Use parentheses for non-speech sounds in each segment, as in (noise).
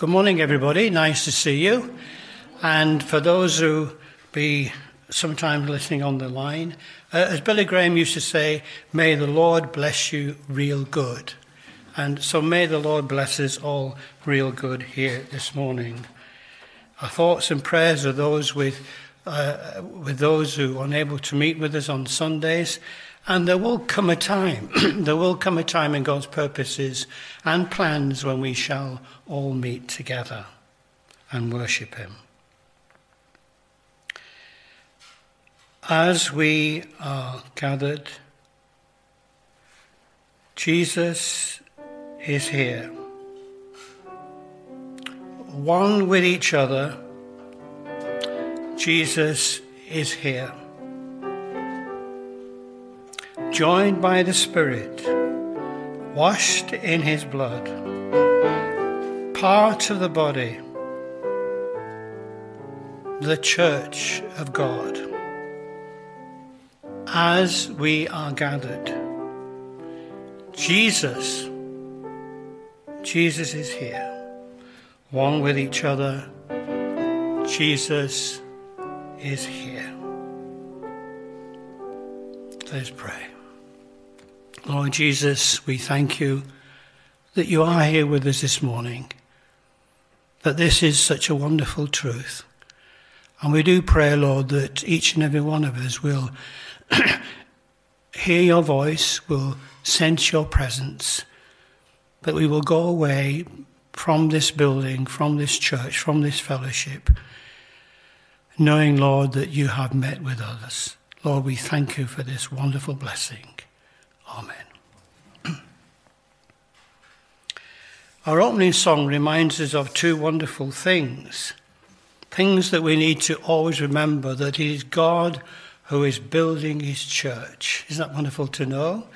Good morning, everybody. Nice to see you. And for those who be sometimes listening on the line, uh, as Billy Graham used to say, may the Lord bless you real good. And so may the Lord bless us all real good here this morning. Our thoughts and prayers are those with, uh, with those who are unable to meet with us on Sundays and there will come a time, (clears throat) there will come a time in God's purposes and plans when we shall all meet together and worship Him. As we are gathered, Jesus is here. One with each other, Jesus is here joined by the Spirit, washed in his blood, part of the body, the church of God. As we are gathered, Jesus, Jesus is here, one with each other. Jesus is here. Let's pray. Lord Jesus, we thank you that you are here with us this morning, that this is such a wonderful truth. And we do pray, Lord, that each and every one of us will (clears throat) hear your voice, will sense your presence, that we will go away from this building, from this church, from this fellowship, knowing, Lord, that you have met with us. Lord, we thank you for this wonderful blessing. Amen. (clears throat) Our opening song reminds us of two wonderful things. Things that we need to always remember that it is God who is building his church. Isn't that wonderful to know?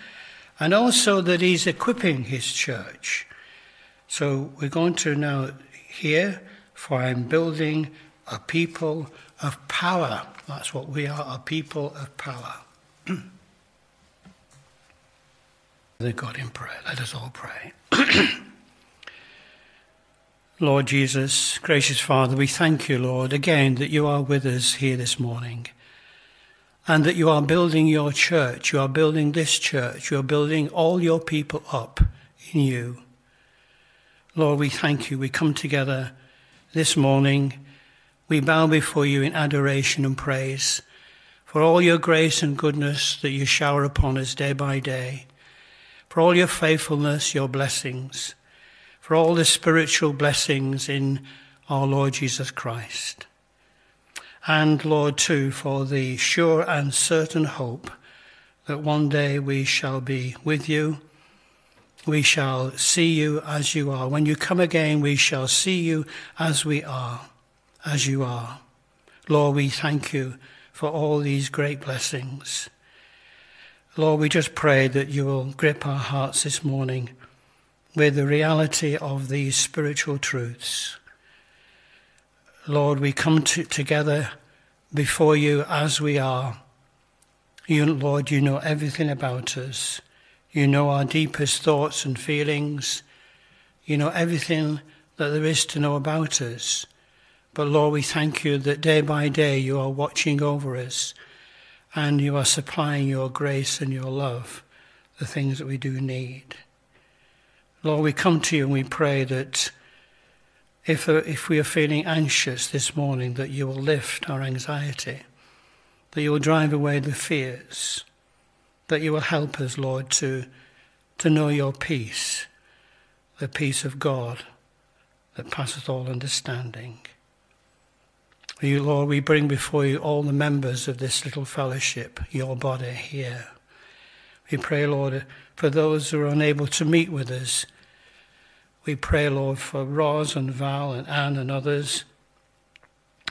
And also that he's equipping his church. So we're going to now hear, for I'm building a people of power. That's what we are, a people of power. (clears throat) God in prayer. Let us all pray. (clears throat) Lord Jesus, gracious Father, we thank you, Lord, again that you are with us here this morning and that you are building your church. You are building this church. You are building all your people up in you. Lord, we thank you. We come together this morning. We bow before you in adoration and praise for all your grace and goodness that you shower upon us day by day for all your faithfulness, your blessings, for all the spiritual blessings in our Lord Jesus Christ. And Lord, too, for the sure and certain hope that one day we shall be with you. We shall see you as you are. When you come again, we shall see you as we are, as you are. Lord, we thank you for all these great blessings. Lord, we just pray that you will grip our hearts this morning with the reality of these spiritual truths. Lord, we come to, together before you as we are. You, Lord, you know everything about us. You know our deepest thoughts and feelings. You know everything that there is to know about us. But Lord, we thank you that day by day you are watching over us and you are supplying your grace and your love, the things that we do need. Lord, we come to you and we pray that if, uh, if we are feeling anxious this morning, that you will lift our anxiety, that you will drive away the fears, that you will help us, Lord, to, to know your peace, the peace of God that passeth all understanding. You, Lord, we bring before you all the members of this little fellowship, your body here. We pray, Lord, for those who are unable to meet with us. We pray, Lord, for Roz and Val and Anne and others.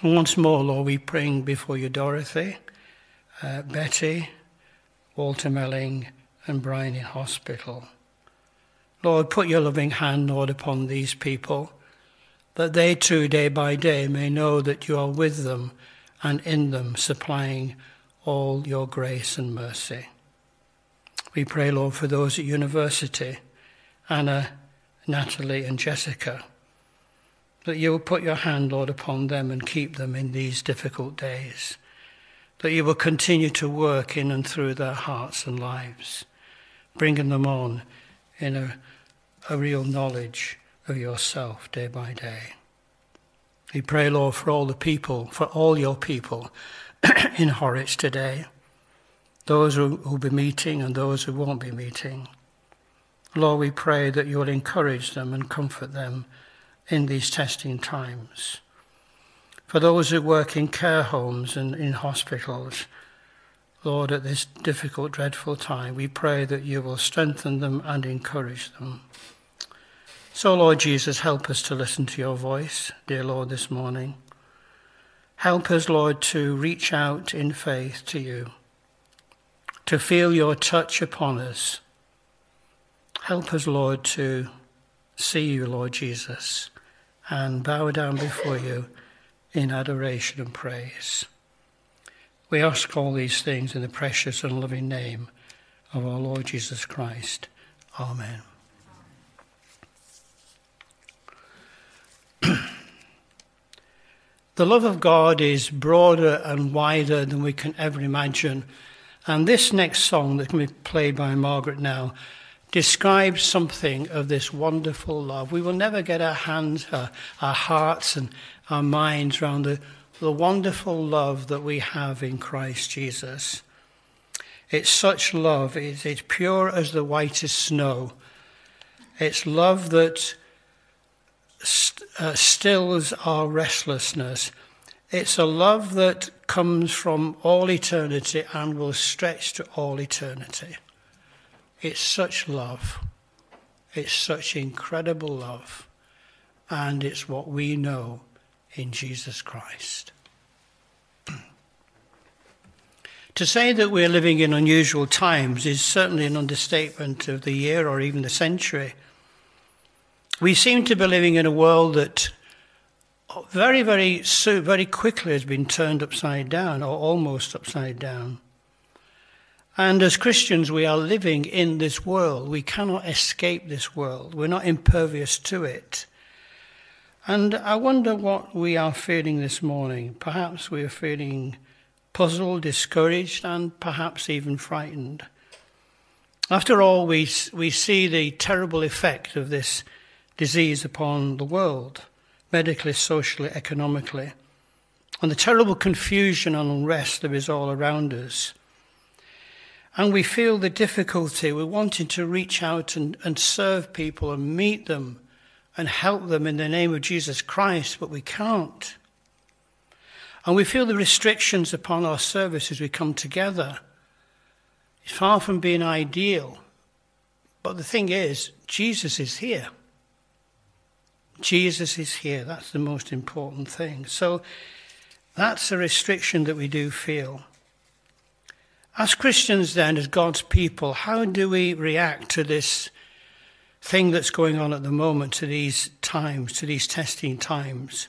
And once more, Lord, we bring before you Dorothy, uh, Betty, Walter Melling, and Brian in hospital. Lord, put your loving hand, Lord, upon these people that they too, day by day, may know that you are with them and in them, supplying all your grace and mercy. We pray, Lord, for those at university, Anna, Natalie, and Jessica. that you will put your hand, Lord, upon them and keep them in these difficult days. That you will continue to work in and through their hearts and lives, bringing them on in a, a real knowledge of yourself day by day. We pray, Lord, for all the people, for all your people (clears throat) in Horwich today, those who will be meeting and those who won't be meeting. Lord, we pray that you will encourage them and comfort them in these testing times. For those who work in care homes and in hospitals, Lord, at this difficult, dreadful time, we pray that you will strengthen them and encourage them. So, Lord Jesus, help us to listen to your voice, dear Lord, this morning. Help us, Lord, to reach out in faith to you, to feel your touch upon us. Help us, Lord, to see you, Lord Jesus, and bow down before you in adoration and praise. We ask all these things in the precious and loving name of our Lord Jesus Christ. Amen. The love of God is broader and wider than we can ever imagine. And this next song that can be played by Margaret now describes something of this wonderful love. We will never get our hands, our, our hearts, and our minds around the, the wonderful love that we have in Christ Jesus. It's such love, it's, it's pure as the whitest snow. It's love that st- uh, stills our restlessness. It's a love that comes from all eternity and will stretch to all eternity. It's such love. It's such incredible love. And it's what we know in Jesus Christ. (clears throat) to say that we're living in unusual times is certainly an understatement of the year or even the century. We seem to be living in a world that very, very very quickly has been turned upside down or almost upside down. And as Christians, we are living in this world. We cannot escape this world. We're not impervious to it. And I wonder what we are feeling this morning. Perhaps we are feeling puzzled, discouraged, and perhaps even frightened. After all, we, we see the terrible effect of this disease upon the world, medically, socially, economically, and the terrible confusion and unrest that is all around us. And we feel the difficulty. We're wanting to reach out and, and serve people and meet them and help them in the name of Jesus Christ, but we can't. And we feel the restrictions upon our service as we come together. It's far from being ideal. But the thing is, Jesus is here. Jesus is here. That's the most important thing. So that's a restriction that we do feel. As Christians, then, as God's people, how do we react to this thing that's going on at the moment, to these times, to these testing times?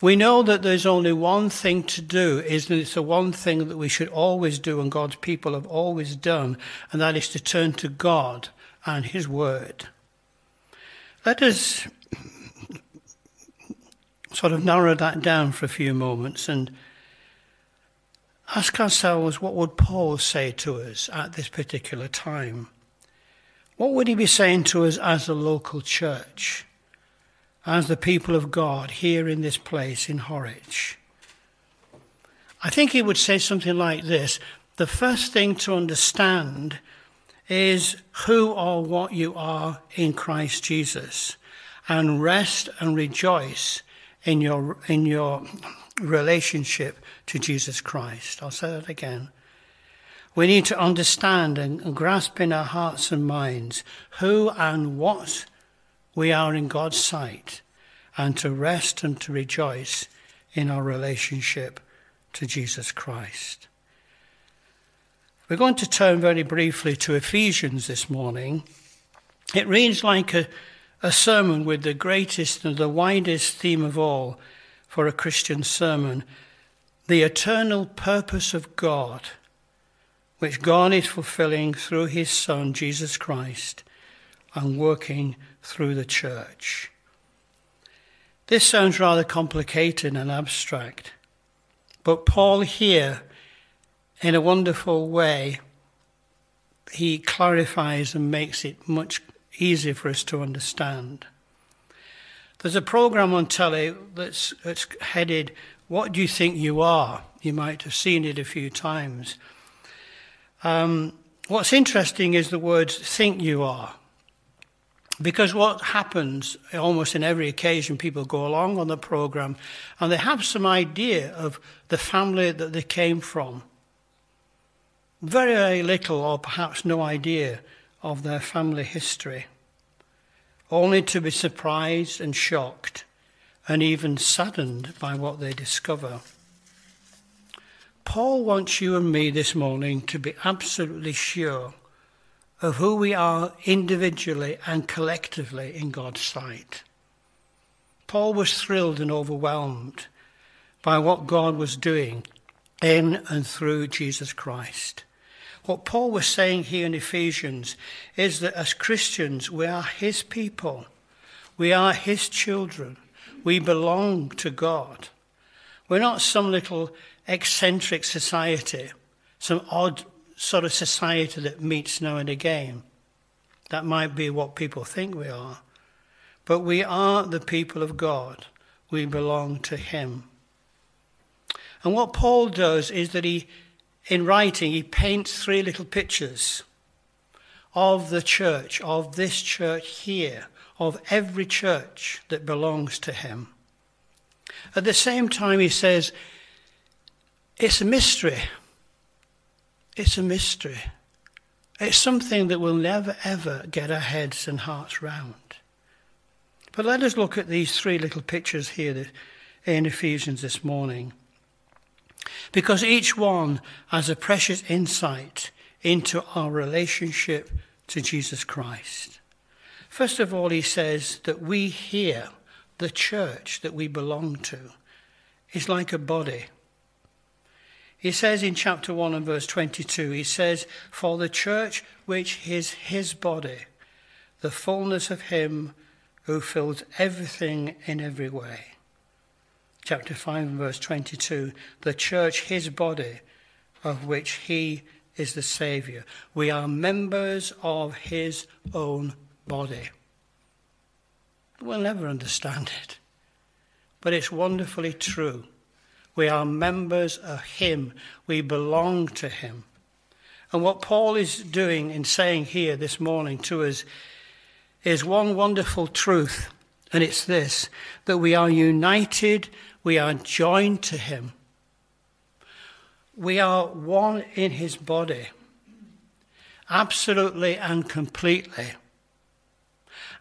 We know that there's only one thing to do, is it's the one thing that we should always do and God's people have always done, and that is to turn to God and His Word. Let us sort of narrow that down for a few moments and ask ourselves what would Paul say to us at this particular time? What would he be saying to us as a local church, as the people of God here in this place in Horwich? I think he would say something like this The first thing to understand is who or what you are in Christ Jesus, and rest and rejoice in your, in your relationship to Jesus Christ. I'll say that again. We need to understand and grasp in our hearts and minds who and what we are in God's sight and to rest and to rejoice in our relationship to Jesus Christ. We're going to turn very briefly to Ephesians this morning. It reads like a, a sermon with the greatest and the widest theme of all for a Christian sermon the eternal purpose of God, which God is fulfilling through his Son, Jesus Christ, and working through the church. This sounds rather complicated and abstract, but Paul here, in a wonderful way, he clarifies and makes it much easier for us to understand. There's a program on telly that's, that's headed, What Do You Think You Are? You might have seen it a few times. Um, what's interesting is the words think you are. Because what happens almost in every occasion, people go along on the program and they have some idea of the family that they came from. Very, very little or perhaps no idea of their family history only to be surprised and shocked and even saddened by what they discover. Paul wants you and me this morning to be absolutely sure of who we are individually and collectively in God's sight. Paul was thrilled and overwhelmed by what God was doing in and through Jesus Christ. What Paul was saying here in Ephesians is that as Christians, we are his people. We are his children. We belong to God. We're not some little eccentric society, some odd sort of society that meets now and again. That might be what people think we are. But we are the people of God. We belong to him. And what Paul does is that he in writing, he paints three little pictures of the church, of this church here, of every church that belongs to him. At the same time, he says, it's a mystery. It's a mystery. It's something that we'll never, ever get our heads and hearts round. But let us look at these three little pictures here in Ephesians this morning because each one has a precious insight into our relationship to Jesus Christ. First of all, he says that we here, the church that we belong to, is like a body. He says in chapter 1 and verse 22, he says, For the church which is his body, the fullness of him who fills everything in every way chapter 5 and verse 22 the church, his body, of which he is the Saviour. We are members of his own body. We'll never understand it, but it's wonderfully true. We are members of him, we belong to him. And what Paul is doing in saying here this morning to us is one wonderful truth, and it's this that we are united we are joined to him. We are one in his body, absolutely and completely.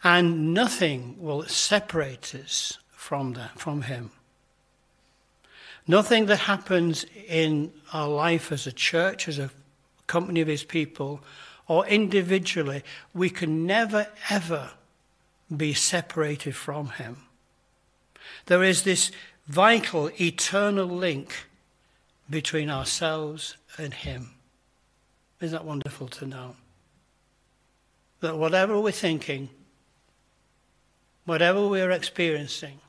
And nothing will separate us from that, from him. Nothing that happens in our life as a church, as a company of his people, or individually, we can never ever be separated from him. There is this vital, eternal link between ourselves and Him. Isn't that wonderful to know? That whatever we're thinking, whatever we're experiencing,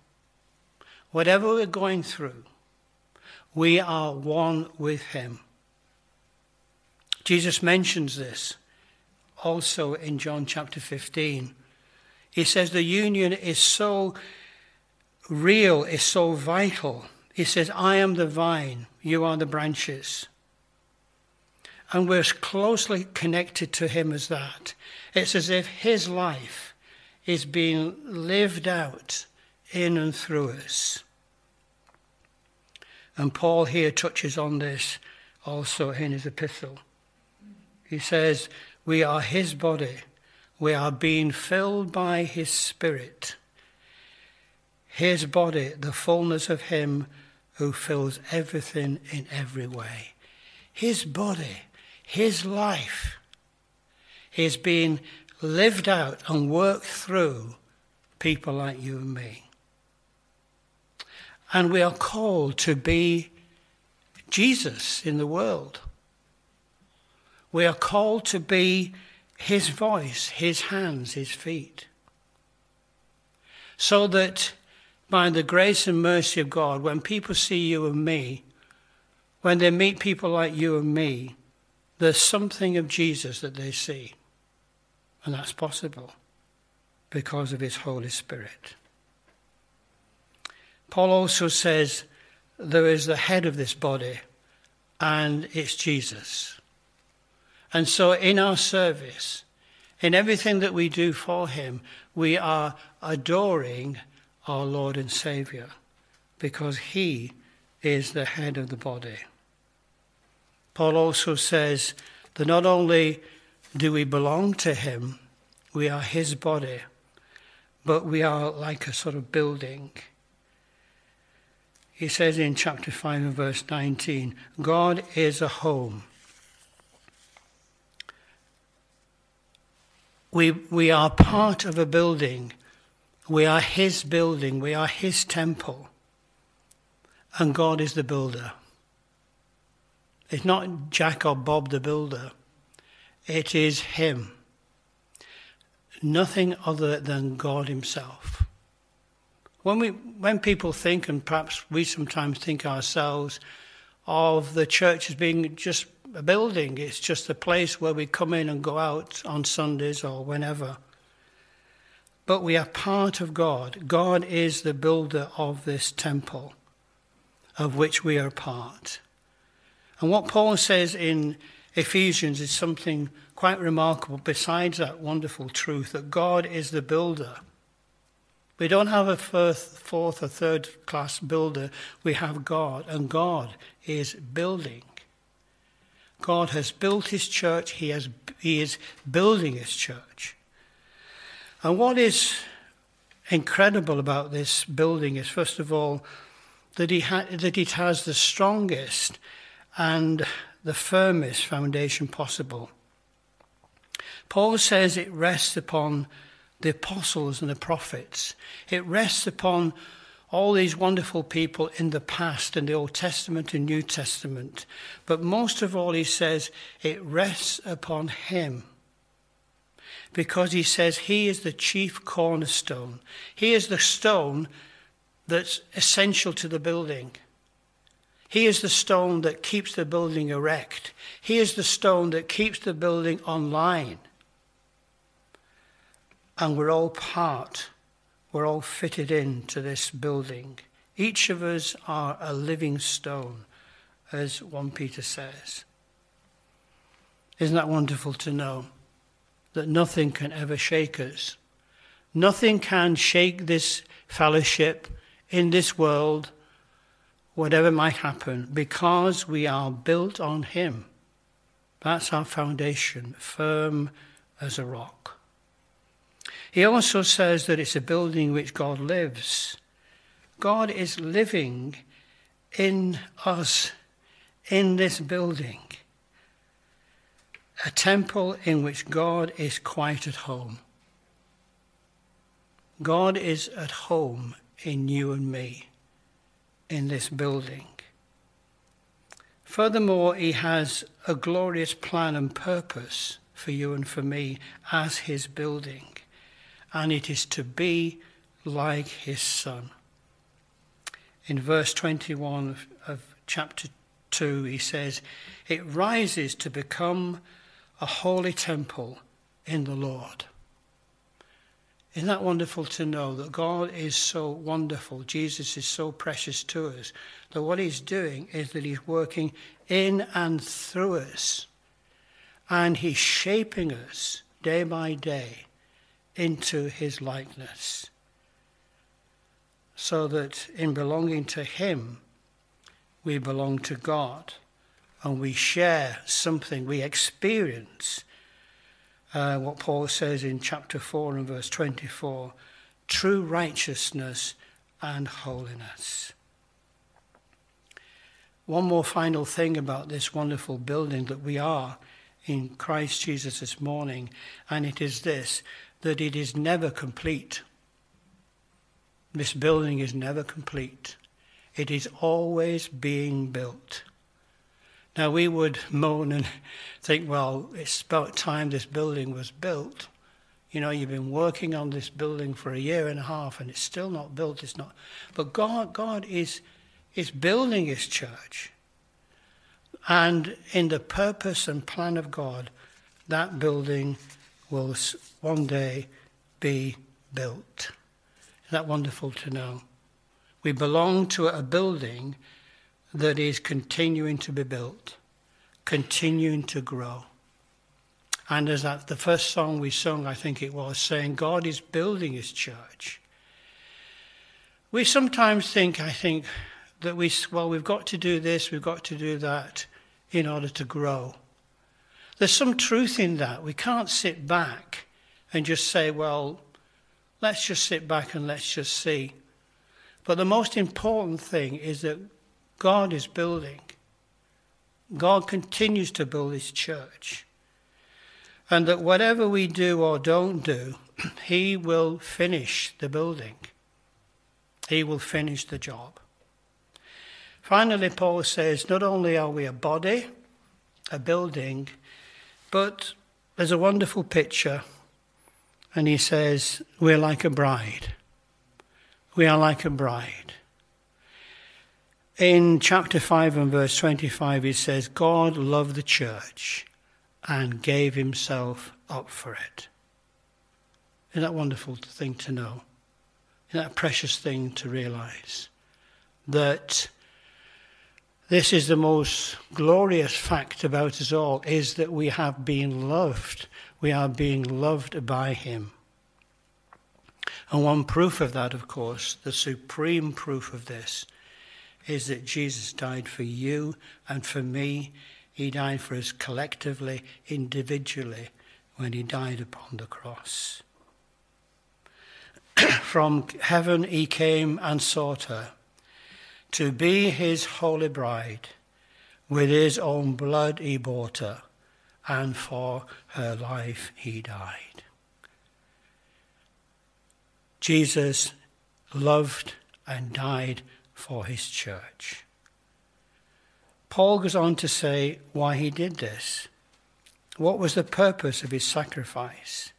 whatever we're going through, we are one with Him. Jesus mentions this also in John chapter 15. He says the union is so real is so vital. He says, I am the vine, you are the branches. And we're as closely connected to him as that. It's as if his life is being lived out in and through us. And Paul here touches on this also in his epistle. He says, We are his body, we are being filled by his spirit his body, the fullness of him who fills everything in every way. His body, his life is being lived out and worked through people like you and me. And we are called to be Jesus in the world. We are called to be his voice, his hands, his feet. So that by the grace and mercy of God, when people see you and me, when they meet people like you and me, there's something of Jesus that they see. And that's possible because of his Holy Spirit. Paul also says there is the head of this body, and it's Jesus. And so in our service, in everything that we do for him, we are adoring our Lord and Saviour because he is the head of the body. Paul also says that not only do we belong to him, we are his body, but we are like a sort of building. He says in chapter 5 and verse 19, God is a home. We, we are part of a building. We are his building. We are his temple. And God is the builder. It's not Jack or Bob the builder, it is Him. Nothing other than God Himself. When, we, when people think, and perhaps we sometimes think ourselves, of the church as being just a building, it's just a place where we come in and go out on Sundays or whenever. But we are part of God. God is the builder of this temple, of which we are part. And what Paul says in Ephesians is something quite remarkable, besides that wonderful truth that God is the builder. We don't have a first, fourth, or third class builder. We have God, and God is building. God has built his church, he, has, he is building his church. And what is incredible about this building is, first of all, that, he ha- that it has the strongest and the firmest foundation possible. Paul says it rests upon the apostles and the prophets. It rests upon all these wonderful people in the past, in the Old Testament and New Testament. But most of all, he says it rests upon him. Because he says he is the chief cornerstone. He is the stone that's essential to the building. He is the stone that keeps the building erect. He is the stone that keeps the building online. And we're all part, we're all fitted into this building. Each of us are a living stone, as 1 Peter says. Isn't that wonderful to know that nothing can ever shake us? Nothing can shake this fellowship in this world whatever might happen, because we are built on Him. That's our foundation, firm as a rock. He also says that it's a building which God lives. God is living in us, in this building, a temple in which God is quite at home. God is at home in you and me in this building. Furthermore, he has a glorious plan and purpose for you and for me as his building, and it is to be like his son. In verse 21 of, chapter 2, he says, It rises to become a holy temple in the Lord. Isn't that wonderful to know that God is so wonderful? Jesus is so precious to us that what He's doing is that He's working in and through us. And He's shaping us day by day into His likeness. So that in belonging to Him, we belong to God and we share something, we experience uh, what Paul says in chapter 4 and verse 24 true righteousness and holiness. One more final thing about this wonderful building that we are in Christ Jesus this morning, and it is this that it is never complete. This building is never complete. It is always being built. Now, we would moan and think, well, it's about time this building was built. You know, you've been working on this building for a year and a half and it's still not built. It's not. But God, God is, is building his church. And in the purpose and plan of God, that building will one day be built. Isn't that wonderful to know? We belong to a building that is continuing to be built, continuing to grow. And as that, the first song we sung, I think it was, saying, God is building his church. We sometimes think, I think, that we, well, we've got to do this, we've got to do that in order to grow. There's some truth in that. We can't sit back and just say, well, let's just sit back and let's just see. But the most important thing is that God is building. God continues to build his church. And that whatever we do or don't do, (clears throat) he will finish the building. He will finish the job. Finally, Paul says not only are we a body, a building, but there's a wonderful picture, and he says, We're like a bride. We are like a bride. In chapter 5 and verse 25, he says, God loved the church and gave himself up for it. Isn't that wonderful thing to know? Isn't that a precious thing to realize? That this is the most glorious fact about us all is that we have been loved. We are being loved by him. And one proof of that, of course, the supreme proof of this, is that Jesus died for you and for me. He died for us collectively, individually, when he died upon the cross. (clears throat) From heaven he came and sought her to be his holy bride. With his own blood he bought her, and for her life he died. Jesus loved and died for his church. Paul goes on to say why he did this. What was the purpose of his sacrifice?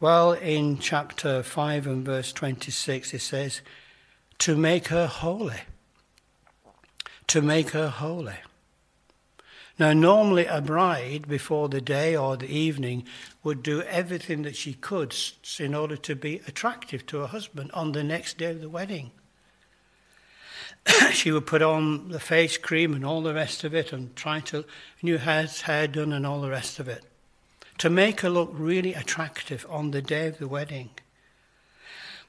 Well, in chapter 5 and verse 26, it says, to make her holy. To make her holy. Now, normally a bride before the day or the evening would do everything that she could in order to be attractive to her husband on the next day of the wedding. (coughs) she would put on the face cream and all the rest of it and try to new hair, hair done and all the rest of it to make her look really attractive on the day of the wedding.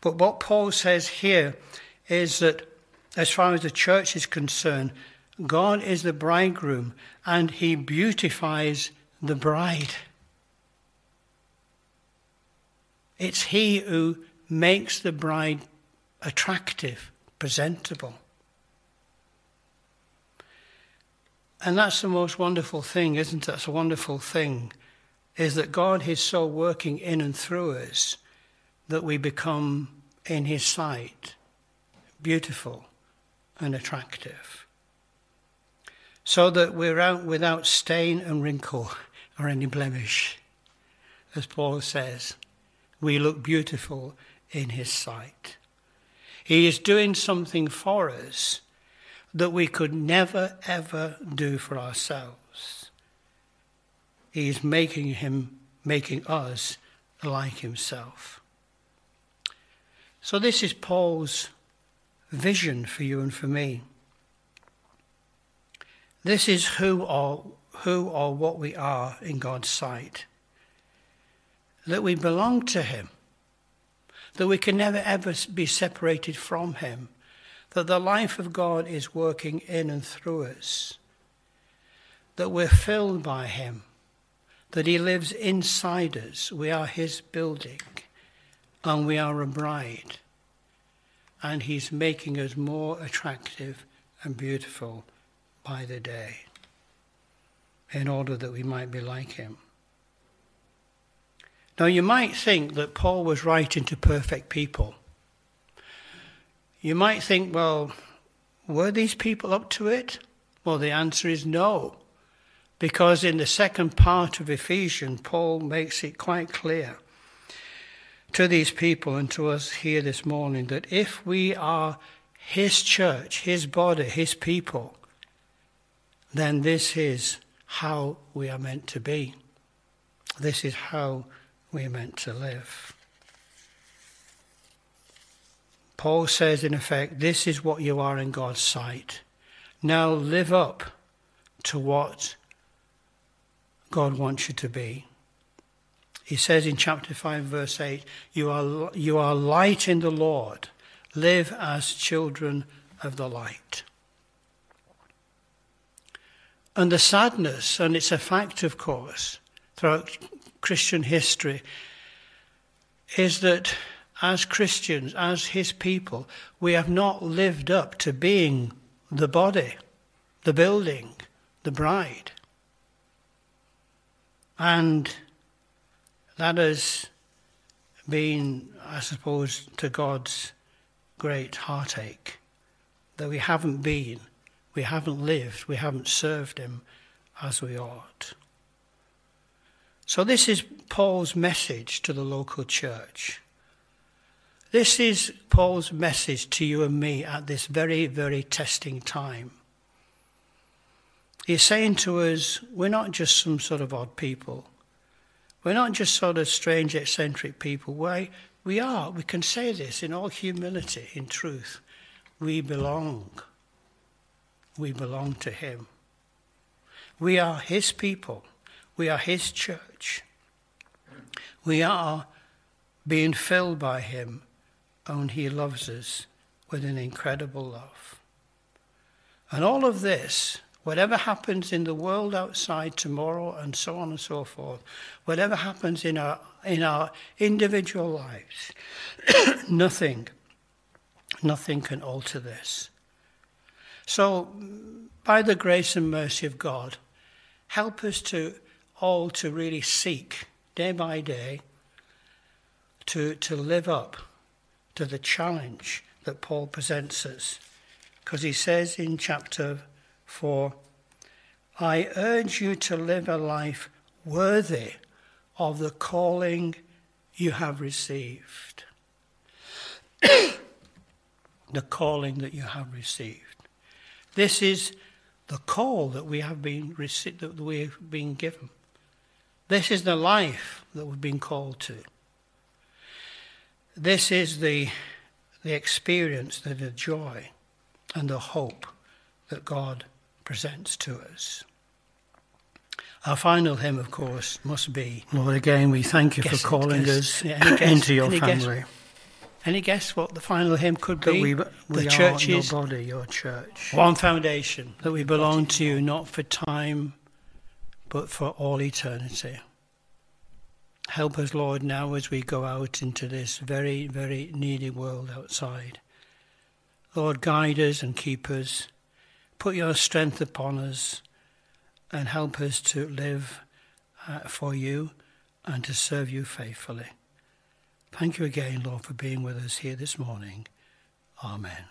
But what Paul says here is that as far as the church is concerned, God is the bridegroom and he beautifies the bride. It's he who makes the bride attractive, presentable. And that's the most wonderful thing, isn't it? That's a wonderful thing, is that God is so working in and through us that we become in his sight beautiful and attractive. So that we're out without stain and wrinkle or any blemish. As Paul says, we look beautiful in his sight. He is doing something for us that we could never ever do for ourselves. He is making him, making us like himself. So this is Paul's vision for you and for me. This is who or, who or what we are in God's sight. That we belong to Him. That we can never ever be separated from Him. That the life of God is working in and through us. That we're filled by Him. That He lives inside us. We are His building. And we are a bride and He's making us more attractive and beautiful by the day in order that we might be like Him. Now, you might think that Paul was writing to perfect people. You might think, well, were these people up to it? Well, the answer is no. Because in the second part of Ephesians, Paul makes it quite clear to these people and to us here this morning that if we are His church, His body, His people, then this is how we are meant to be. This is how we are meant to live. Paul says, in effect, this is what you are in God's sight. Now live up to what God wants you to be. He says in chapter 5, verse 8, you are, you are light in the Lord. Live as children of the light. And the sadness, and it's a fact, of course, throughout Christian history, is that as Christians, as His people, we have not lived up to being the body, the building, the bride. And that has been, I suppose, to God's great heartache that we haven't been, we haven't lived, we haven't served Him as we ought. So, this is Paul's message to the local church. This is Paul's message to you and me at this very, very testing time. He's saying to us, we're not just some sort of odd people. We're not just sort of strange, eccentric people. Why, we are. We can say this in all humility, in truth. We belong. We belong to Him. We are His people. We are His church. We are being filled by Him, and He loves us with an incredible love. And all of this Whatever happens in the world outside tomorrow and so on and so forth, whatever happens in our, in our individual lives, (coughs) nothing, nothing can alter this. So, by the grace and mercy of God, help us to all to really seek day by day to, to live up to the challenge that Paul presents us. Because he says in chapter 4, I urge you to live a life worthy of the calling you have received. (coughs) the calling that you have received. This is the call that we have been that we have been given. This is the life that we've been called to. This is the, the experience, the, the joy, and the hope that God presents to us. Our final hymn, of course, must be Lord, again, we thank you guess, for calling guess, us guess, into your family. Guess, any guess what the final hymn could be? We, we the church your body, your church. One foundation, that we belong to you not for time, but for all eternity. Help us, Lord, now as we go out into this very, very needy world outside. Lord, guide us and keep us. Put your strength upon us and help us to live uh, for you and to serve you faithfully. Thank you again, Lord, for being with us here this morning. Amen.